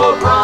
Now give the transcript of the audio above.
Oh. pride.